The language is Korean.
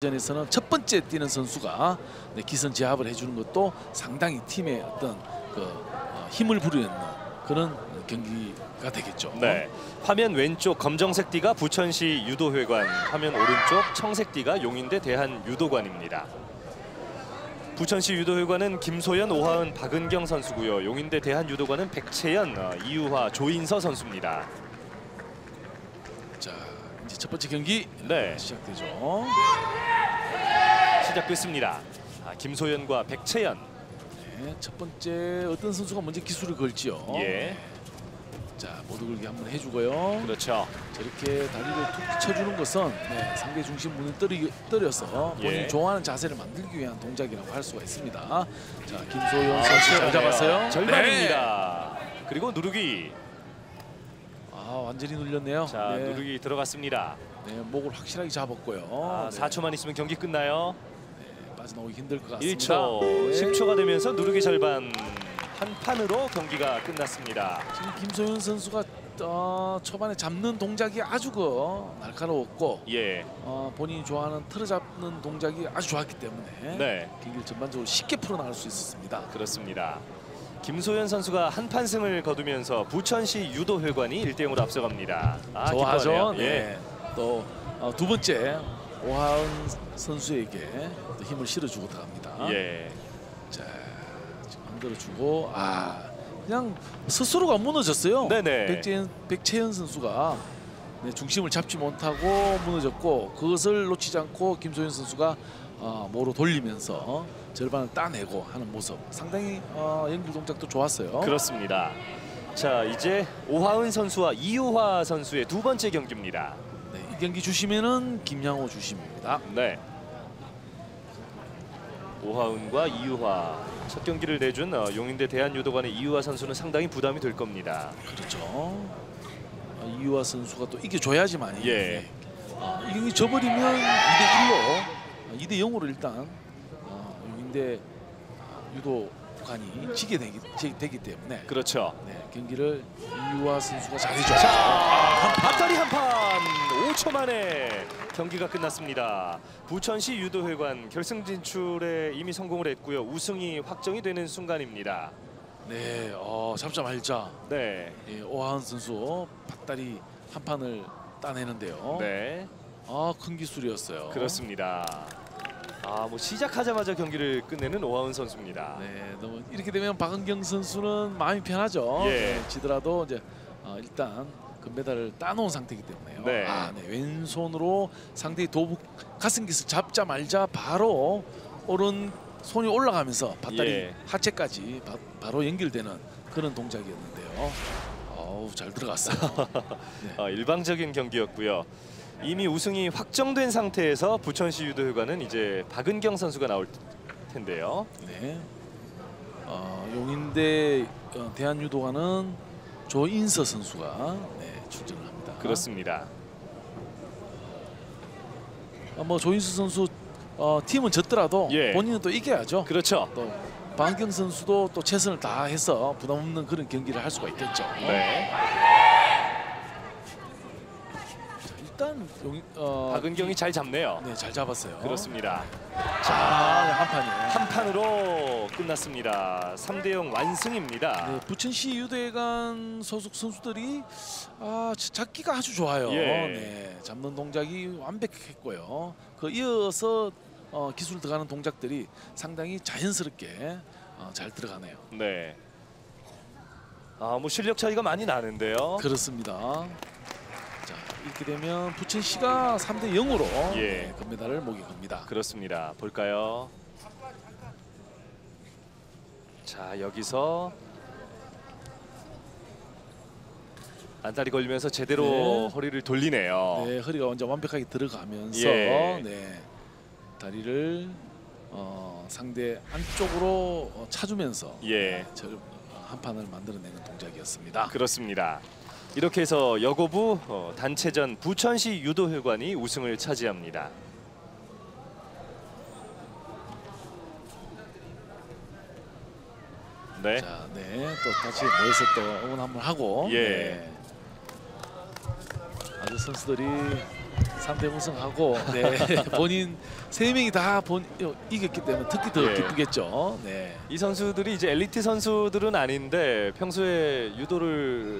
전에서는 첫 번째 뛰는 선수가 네, 기선 제압을 해주는 것도 상당히 팀의 어떤 그 어, 힘을 부르는 그런 경기가 되겠죠. 네. 화면 왼쪽 검정색 띠가 부천시 유도회관, 화면 오른쪽 청색 띠가 용인대 대한유도관입니다. 부천시 유도회관은 김소연, 오하은, 박은경 선수고요. 용인대 대한유도관은 백채연, 어, 이유화, 조인서 선수입니다. 자 이제 첫 번째 경기 네. 시작되죠. 시작됐습니다. 아, 김소연과 백채연. 네, 첫 번째 어떤 선수가 먼저 기술을 걸지요. 예. 자 모두 걸기 한번 해주고요. 그렇죠. 저렇게 다리를 툭 쳐주는 것은 네, 상대 중심 문을 떨이, 떨여서 본인이 예. 좋아하는 자세를 만들기 위한 동작이라고 할 수가 있습니다. 자 김소연 선수 잘 네. 잡았어요. 네. 절반입니다. 그리고 누르기. 아 완전히 눌렸네요. 자, 네. 누르기 들어갔습니다. 네, 목을 확실하게 잡았고요. 아, 네, 4초만 있으면 경기 끝나요. 빠져나오기 힘들 것 같습니다. 1초 네. 10초가 되면서 누르기 절반 한 판으로 경기가 끝났습니다. 지금 김소연 선수가 어, 초반에 잡는 동작이 아주 그 날카로웠고 예, 어, 본인이 좋아하는 틀어 잡는 동작이 아주 좋았기 때문에 네 경기를 전반적으로 쉽게 풀어나갈 수 있었습니다. 그렇습니다. 김소연 선수가 한 판승을 거두면서 부천시 유도회관이 1대 0으로 앞서갑니다. 아. 기뻐하네요. 네. 또 어, 두 번째 오하은 선수에게 또 힘을 실어주고 들어갑니다. 예, 자 지금 흔들어주고 아 그냥 스스로가 무너졌어요. 네네. 백재현, 백채연 선수가 네, 중심을 잡지 못하고 무너졌고 그것을 놓치지 않고 김소연 선수가 어, 모로 돌리면서 절반을 따내고 하는 모습 상당히 어, 연기 동작도 좋았어요. 그렇습니다. 자, 이제 오하은 선수와 이유화 선수의 두 번째 경기입니다. 네, 이 경기 주심에는 김양호 주심입니다. 네. 오하은과 이유화 첫 경기를 내준 어, 용인대 대한유도관의 이유화 선수는 상당히 부담이 될 겁니다. 그렇죠. 어, 이유화 선수가 또 이겨줘야지만 예. 어, 이 경기 져버리면 2대 1로 2대 0으로 일단 어, 용인대 어, 유도관이 지게 되기, 지- 되기 때문에 그렇죠. 네, 경기를 이유화 선수가 잘해줘야죠. 자, 한 밭다리 한판 5초 만에 경기가 끝났습니다. 부천시 유도회관 결승 진출에 이미 성공을 했고요. 우승이 확정이 되는 순간입니다. 네, 어, 잡자말자 네, 예, 오하은 선수 밭다리 한 판을 따내는데요. 네, 아, 큰 기술이었어요. 그렇습니다. 아, 뭐 시작하자마자 경기를 끝내는 오하은 선수입니다. 네, 너무 이렇게 되면 박은경 선수는 마음이 편하죠. 예. 네, 지더라도 이제 어, 일단 금메달을 따놓은 상태이기 때문에요. 네. 아, 네. 왼손으로 상대의 도복 가슴깃을 잡자 말자 바로 오른 손이 올라가면서 밧다리 예. 하체까지 바, 로 연결되는 그런 동작이었는데요. 어우, 잘 들어갔어요. 어, 일방적인 경기였고요. 이미 우승이 확정된 상태에서 부천시 유도회관은 이제 박은경 선수가 나올 텐데요. 네. 어, 용인대 어, 대한유도관은 조인서 선수가 네, 출전을 합니다. 그렇습니다. 어, 뭐 조인수 선수 어, 팀은 졌더라도 예. 본인은 또 이겨야죠. 그렇죠. 또 박은경 선수도 또 최선을 다해서 부담 없는 그런 경기를 할 수가 있겠죠. 네. 자, 일단 용, 어, 박은경이 잘 잡네요. 네, 잘 잡았어요. 그렇습니다. 자, 네, 한 판이에요. 한 판으로 끝났습니다. 3대 0 완승입니다. 네, 부천시 유대관 소속 선수들이 아, 자- 잡기가 아주 좋아요. 예. 네, 잡는 동작이 완벽했고요. 그 이어서 어, 기술 들어가는 동작들이 상당히 자연스럽게 어, 잘 들어가네요. 네. 아, 뭐 실력 차이가 많이 나는데요. 그렇습니다. 자, 이렇게 되면 부천시가 3대 0으로 예. 네, 금메달을 목에 겁니다. 그렇습니다. 볼까요? 자, 여기서 안다리 걸리면서 제대로 네. 허리를 돌리네요. 네, 허리가 완전 완벽하게 들어가면서 예. 네, 다리를 어, 상대 안쪽으로 어, 차주면서 예. 저, 한 판을 만들어내는 동작이었습니다. 그렇습니다. 이렇게 해서 여고부 어, 단체전 부천시 유도회관이 우승을 차지합니다. 네. 자, 네, 또 다시 모여서 또 응원 한번 하고 예. 네. 아주 선수들이 3대 우승하고 네, 본인 세 명이 다 본, 이겼기 때문에 특히 더 예. 기쁘겠죠. 네. 이 선수들이 이제 엘리트 선수들은 아닌데 평소에 유도를